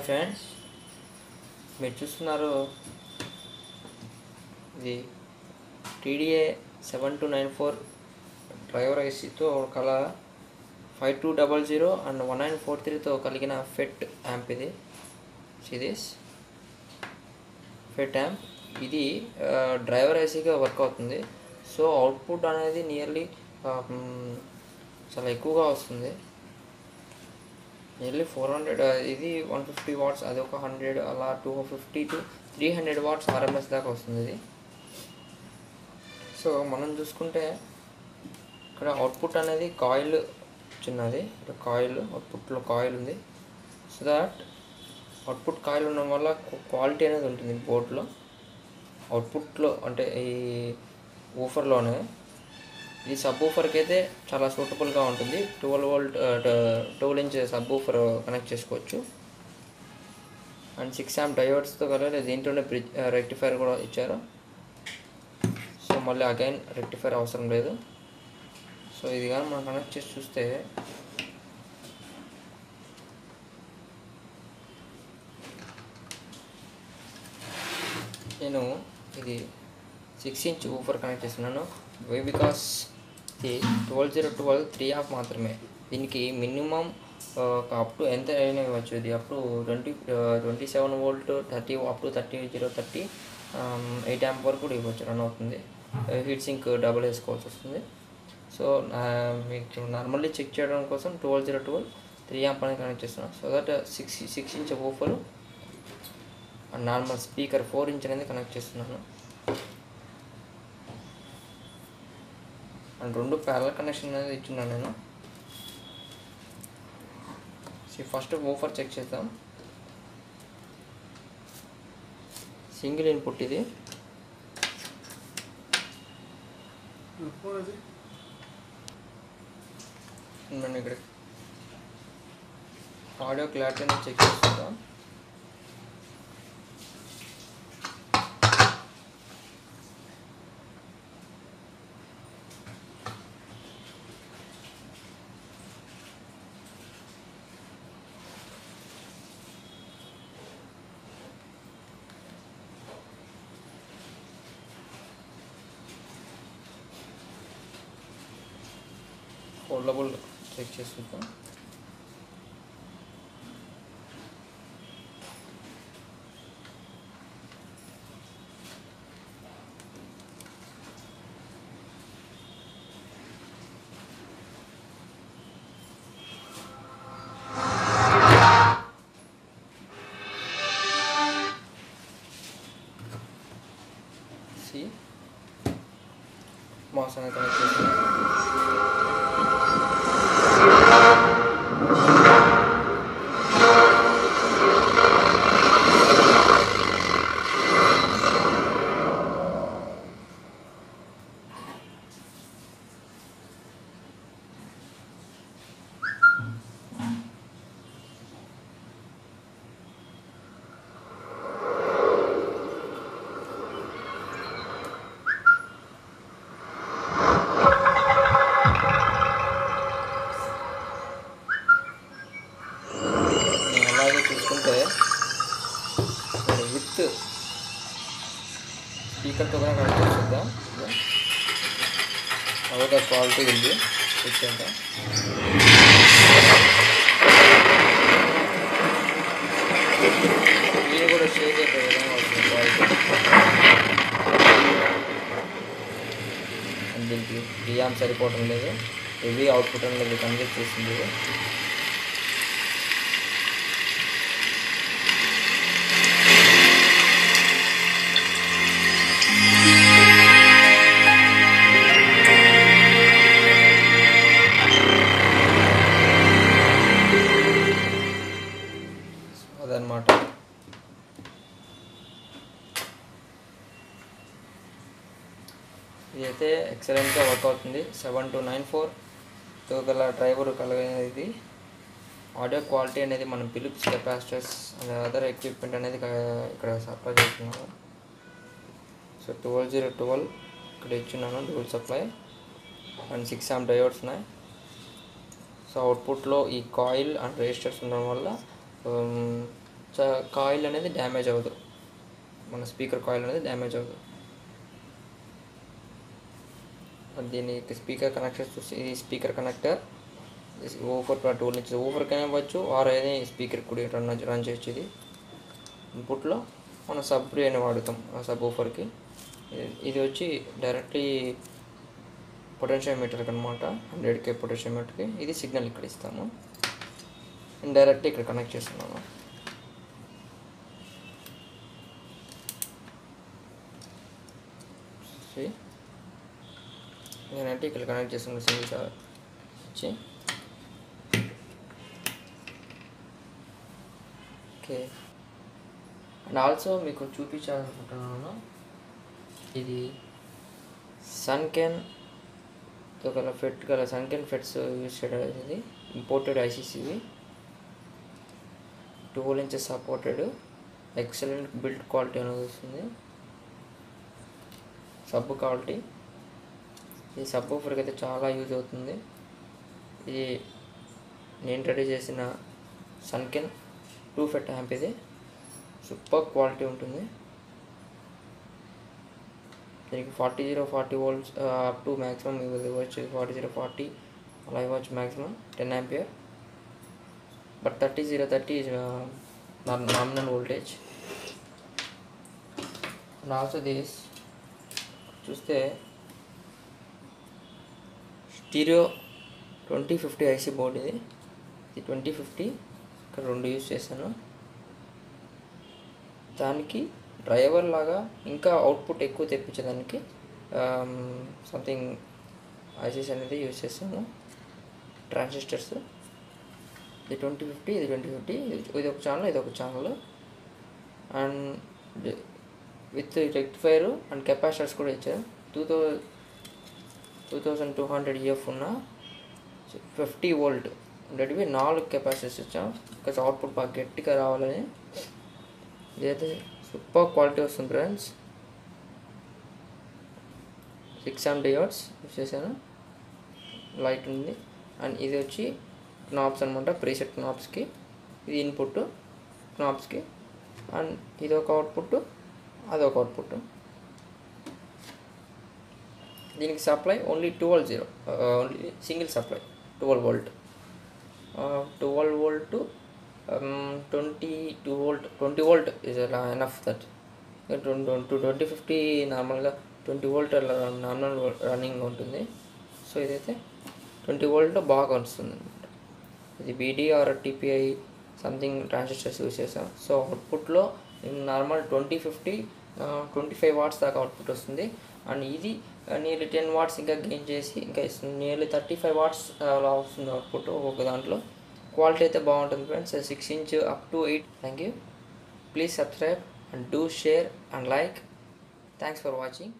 Hi friends. మీరు చూస్తున్నారు ఇది TDA seven two nine four driver ఐసీతో కల five two double zero and one nine four త్రీతో కలిగిన FET amp ఇది. Series FET amp. ఇది డ్రైవర్ ఐసీగా వర్క్ అవుతుంది. సో అవుట్పుట్ అనేది నియర్లీ చాలా ఎక్కువగా వస్తుంది. నియర్లీ ఫోర్ హండ్రెడ్ ఇది వన్ ఫిఫ్టీ వాట్స్ అది ఒక హండ్రెడ్ అలా two fifty to three hundred watts RMS దాకా వస్తుంది ఇది. సో మనం చూసుకుంటే ఇక్కడ అవుట్పుట్ అనేది కాయిల్ చిన్నది. ఇక్కడ కాయిల్ అవుట్పుట్లో కాయిల్ ఉంది. సో దాట్ అవుట్పుట్ కాయిల్ ఉండడం వల్ల క్వాలిటీ అనేది ఉంటుంది బోర్డ్లో అవుట్పుట్లో అంటే ఈ ఊఫర్లోనే ఇది సబ్ ఊఫర్కి అయితే చాలా సూటబుల్గా ఉంటుంది. Twelve volt twelve inch subwoofer connect చేసుకోవచ్చు. అండ్ సిక్స్ యామ్ డయోడ్స్తో కలిపి దీంట్లోనే బ్రిడ్జ్ రెక్టిఫైర్ uh, కూడా ఇచ్చారు. సో మళ్ళీ అగైన్ రెక్టిఫైర్ అవసరం లేదు. సో ఇది కానీ మనం కనెక్ట్ చేసి చూస్తే నేను ఇది సిక్స్ ఇంచ్ ఊఫర్ కనెక్ట్ చేస్తున్నాను వై బికాస్ ఇది twelve zero twelve three off మాత్రమే. దీనికి మినిమం అప్ టు ఎంత అయినా ఇవ్వచ్చు. ఇది up to twenty twenty seven volt thirty up to thirty zero thirty eight amp వరకు కూడా ఇవ్వచ్చు రన్ అవుతుంది. హీట్ సింక్ డబుల్ వేసుకోవాల్సి వస్తుంది. సో మీకు నార్మల్లీ చెక్ చేయడం కోసం twelve zero twelve three amp అనేది కనెక్ట్ చేస్తున్నాను so that six six inch woofer normal speaker four inch అనేది కనెక్ట్ చేస్తున్నాను. అండ్ రెండు ప్యారల్ కనెక్షన్ అనేది ఇచ్చున్నాను నేను. ఫస్ట్ ఓఫర్ చెక్ చేద్దాం. సింగిల్ ఇన్పుట్ ఇది. నేను ఇక్కడ ఆడియో క్లారిటీ చెక్ చేస్తుంటాం ఫోల్డబుల్ చెక్ చేసుకుంటాం సి మాస్ అనేది కనెక్ట్ చేస్తున్నాం Thank you. అవగా క్వాలిటీ ఉంది. చూసేద్దాం. ఇది కూడా షేక్ అయిపోయే విధంగా వస్తుంది క్వాలిటీ. దీనికి డియామ్ సరిపోవటం లేదు. హెవీ అవుట్పుట్ అనేది కన్వెక్ట్ చేసింది ఎక్సలెంట్గా వర్క్ అవుతుంది. సెవెన్ టు నైన్ ఫోర్ ఫోర్తో గల డ్రైవర్ కలిగినది. ఆడియో క్వాలిటీ అనేది మనం Philips capacitors and other equipment అనేది ఇక్కడ సప్లై చేస్తున్నాము. సో ట్వెల్వ్ జీరో ట్వెల్వ్ ఇక్కడ ఇచ్చున్నాను dual supply. And six amp diodes ఉన్నాయి. సో అవుట్పుట్లో ఈ కాయిల్ అండ్ రెజిస్టర్స్ ఉండడం వల్ల కాయిల్ అనేది డ్యామేజ్ అవ్వదు. మన స్పీకర్ కాయిల్ అనేది డ్యామేజ్ అవ్వదు. దీని స్పీకర్ కనెక్షన్ ఇది స్పీకర్ కనెక్టర్ ఓఫర్ టూల్ నుంచి ఓఫర్కైనా ఇవ్వచ్చు ఆర్ అయితే స్పీకర్ కూడా రన్ రన్ చేయొచ్చు ఇది ఇన్పుట్లో మనం సబ్ అని వాడుతాం ఆ సబ్ ఓఫర్కి ఇది వచ్చి డైరెక్ట్లీ పొటెన్షియోమీటర్కి అనమాట హండ్రెడ్ కే పొటెన్షియోమీటర్కి. ఇది సిగ్నల్ ఇక్కడ ఇస్తాము. నేను డైరెక్ట్ ఇక్కడ కనెక్ట్ చేస్తున్నాను See? నేనంటే ఇక్కడ కనెక్ట్ చేస్తున్నాను సింగిల్ సార్. వచ్చి ఓకే. అండ్ ఆల్సో మీకు చూపించాలనుకుంటున్నాను ఇది సన్కెన్ గల ఫెట్ గల సన్కెన్ ఫెట్స్ యూజ్ చేయడం ఇది ఇంపోర్టెడ్ ఐసీస్ ఇవి inches supported excellent build quality అనేది వస్తుంది. సబ్ క్వాలిటీ ఈ సబ్ ఊఫర్కి అయితే చాలా యూజ్ అవుతుంది. ఇది నేను రెడీ చేసిన సన్కెన్ టూ ఫెట్ హ్యాంప్ ఇది. సూపర్ క్వాలిటీ ఉంటుంది. దీనికి forty zero forty volts up to maximum ఇవ్వచ్చు ఫార్టీ జీరో ఫార్టీ అలా ఇవ్వచ్చు maximum ten ampere but thirty zero thirty is nominal voltage and also this చూస్తే stereo twenty fifty IC board ఇది. ఇది twenty fifty ఇక్కడ రెండు యూజ్ చేశాను. దానికి డ్రైవర్ లాగా ఇంకా అవుట్పుట్ ఎక్కువ తెప్పించేదానికి సంథింగ్ um, ఐసీస్ అనేది యూజ్ చేస్తాము ట్రాన్సిస్టర్స్ ఇది ట్వంటీ ఫిఫ్టీ ఇది ట్వంటీ ఫిఫ్టీ ఇది ఒక ఛానల్ ఇది ఒక channel and with rectifier and capacitors కూడా ఇచ్చారు. Two thou two thousand two hundred EF ఉన్న ఫిఫ్టీ వోల్ట్ ఉండేటివి నాలుగు కెపాసిటీస్ ఇచ్చాం. బికాస్ అవుట్పుట్ బాగా గట్టిగా రావాలని. ఇదైతే సూపర్ క్వాలిటీ వస్తుంది friends six seven diodes use చేశాను. లైట్ ఉంది. అండ్ ఇది వచ్చి క్నాప్స్ అనమాట ప్రీసెట్ క్నాప్స్కి ఇది ఇన్పుట్ క్నాప్స్కి అండ్ ఇది ఒక అవుట్పుట్ అదొక అవుట్పుట్ దీనికి supply only twelve zero only single supply twelve volt twelve volt twenty two volt twenty volt is enough that two twenty fifty నార్మల్గా ట్వంటీ వోల్ట్ అలా నార్మల్ రన్నింగ్ ఉంటుంది. So ఇదైతే twenty volt బాగా వస్తుంది అనమాట ఇది BD or TPI something transistors use చేసాం so అవుట్పుట్లో normal twenty fifty twenty five watts దాకా అవుట్పుట్ వస్తుంది. అండ్ ఇది నియర్లీ టెన్ వాట్స్ ఇంకా గెయిన్ చేసి ఇంకా ఇస్తుంది నియర్లీ థర్టీ ఫైవ్ వాట్స్ అలా వస్తుంది అవుట్పుట్ ఒక దాంట్లో. క్వాలిటీ అయితే బాగుంటుంది friends six inch up to eight thank you please subscribe and do share and like thanks for watching